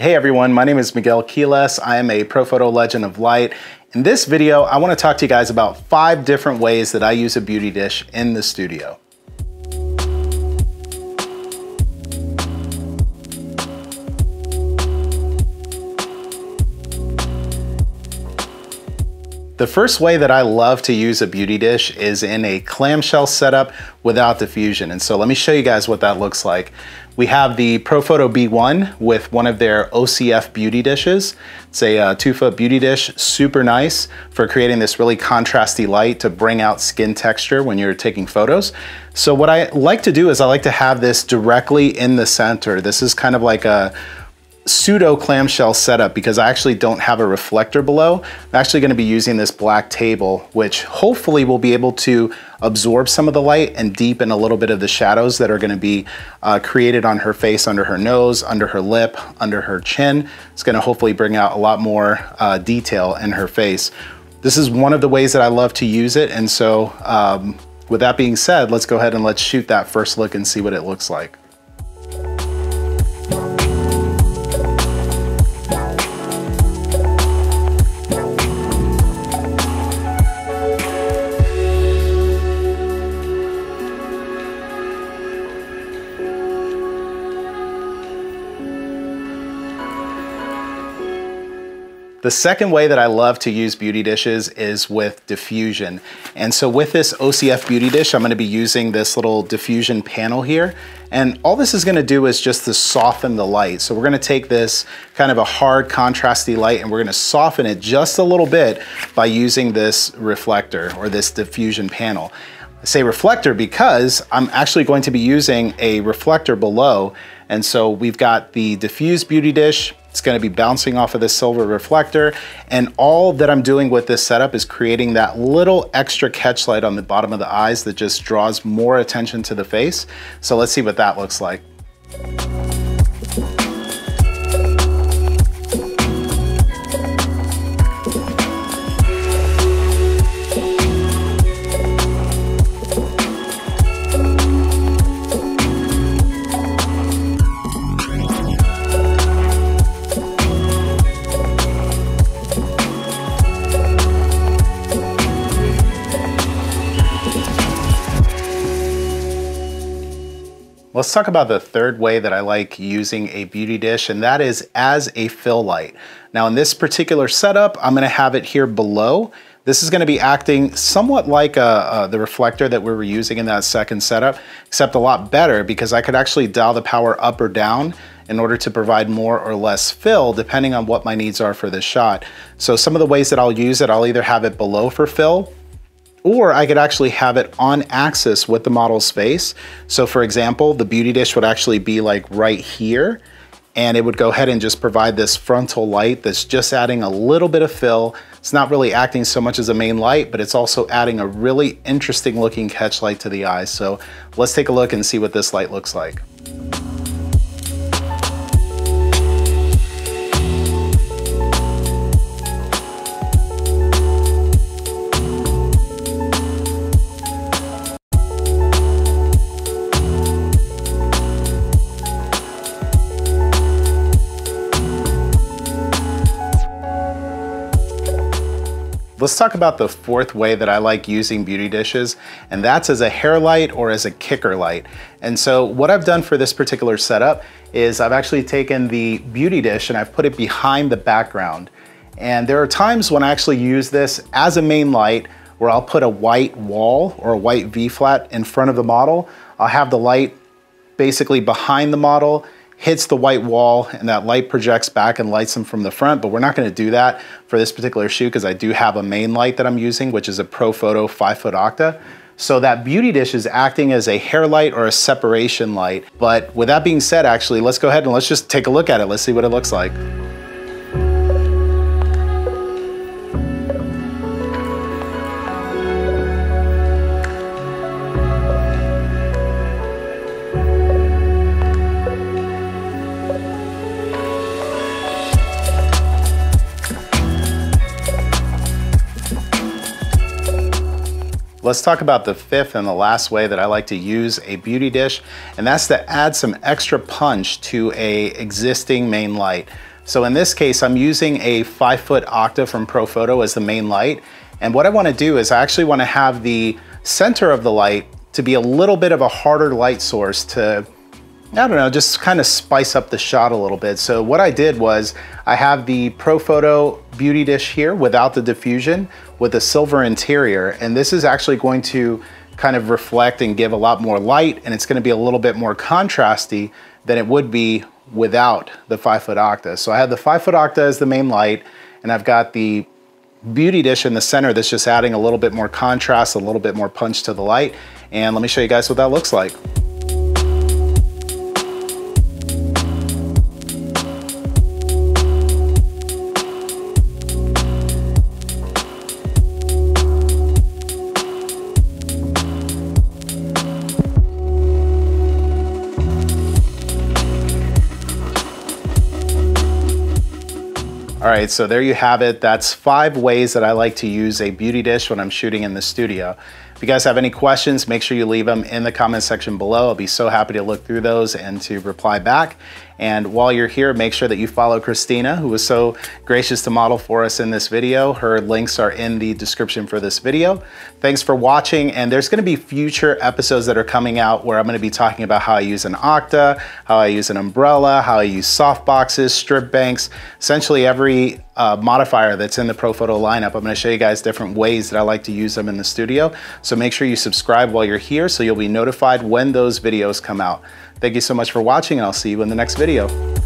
Hey everyone, my name is Miguel Quiles. I am a Profoto Legend of Light. In this video, I wanna to talk to you guys about five different ways that I use a beauty dish in the studio. The first way that I love to use a beauty dish is in a clamshell setup without diffusion. And so let me show you guys what that looks like. We have the Profoto B1 with one of their OCF beauty dishes. It's a uh, two foot beauty dish, super nice for creating this really contrasty light to bring out skin texture when you're taking photos. So what I like to do is I like to have this directly in the center. This is kind of like a pseudo clamshell setup because I actually don't have a reflector below. I'm actually gonna be using this black table, which hopefully will be able to absorb some of the light and deepen a little bit of the shadows that are gonna be uh, created on her face, under her nose, under her lip, under her chin. It's gonna hopefully bring out a lot more uh, detail in her face. This is one of the ways that I love to use it. And so um, with that being said, let's go ahead and let's shoot that first look and see what it looks like. The second way that I love to use beauty dishes is with diffusion. And so with this OCF beauty dish, I'm gonna be using this little diffusion panel here. And all this is gonna do is just to soften the light. So we're gonna take this kind of a hard contrasty light and we're gonna soften it just a little bit by using this reflector or this diffusion panel. I say reflector because I'm actually going to be using a reflector below. And so we've got the diffuse beauty dish, it's gonna be bouncing off of the silver reflector. And all that I'm doing with this setup is creating that little extra catch light on the bottom of the eyes that just draws more attention to the face. So let's see what that looks like. Let's talk about the third way that I like using a beauty dish, and that is as a fill light. Now in this particular setup, I'm gonna have it here below. This is gonna be acting somewhat like uh, uh, the reflector that we were using in that second setup, except a lot better because I could actually dial the power up or down in order to provide more or less fill depending on what my needs are for this shot. So some of the ways that I'll use it, I'll either have it below for fill or I could actually have it on axis with the model's face. So for example, the beauty dish would actually be like right here and it would go ahead and just provide this frontal light that's just adding a little bit of fill. It's not really acting so much as a main light, but it's also adding a really interesting looking catch light to the eyes. So let's take a look and see what this light looks like. Let's talk about the fourth way that I like using beauty dishes, and that's as a hair light or as a kicker light. And so what I've done for this particular setup is I've actually taken the beauty dish and I've put it behind the background. And there are times when I actually use this as a main light where I'll put a white wall or a white V-flat in front of the model. I'll have the light basically behind the model hits the white wall and that light projects back and lights them from the front, but we're not gonna do that for this particular shoot because I do have a main light that I'm using, which is a Profoto 5 foot octa. So that beauty dish is acting as a hair light or a separation light. But with that being said, actually, let's go ahead and let's just take a look at it. Let's see what it looks like. Let's talk about the fifth and the last way that I like to use a beauty dish, and that's to add some extra punch to a existing main light. So in this case, I'm using a five foot Octa from Profoto as the main light. And what I wanna do is I actually wanna have the center of the light to be a little bit of a harder light source to, I don't know, just kind of spice up the shot a little bit. So what I did was I have the Profoto beauty dish here without the diffusion with a silver interior. And this is actually going to kind of reflect and give a lot more light and it's gonna be a little bit more contrasty than it would be without the five foot Octa. So I have the five foot Octa as the main light and I've got the beauty dish in the center that's just adding a little bit more contrast, a little bit more punch to the light. And let me show you guys what that looks like. All right, so there you have it. That's five ways that I like to use a beauty dish when I'm shooting in the studio. If you guys have any questions, make sure you leave them in the comment section below. I'll be so happy to look through those and to reply back. And while you're here, make sure that you follow Krystina, who was so gracious to model for us in this video. Her links are in the description for this video. Thanks for watching. And there's gonna be future episodes that are coming out where I'm gonna be talking about how I use an Octa, how I use an umbrella, how I use soft boxes, strip banks, essentially every uh, modifier that's in the Profoto lineup. I'm gonna show you guys different ways that I like to use them in the studio. So make sure you subscribe while you're here so you'll be notified when those videos come out. Thank you so much for watching and I'll see you in the next video.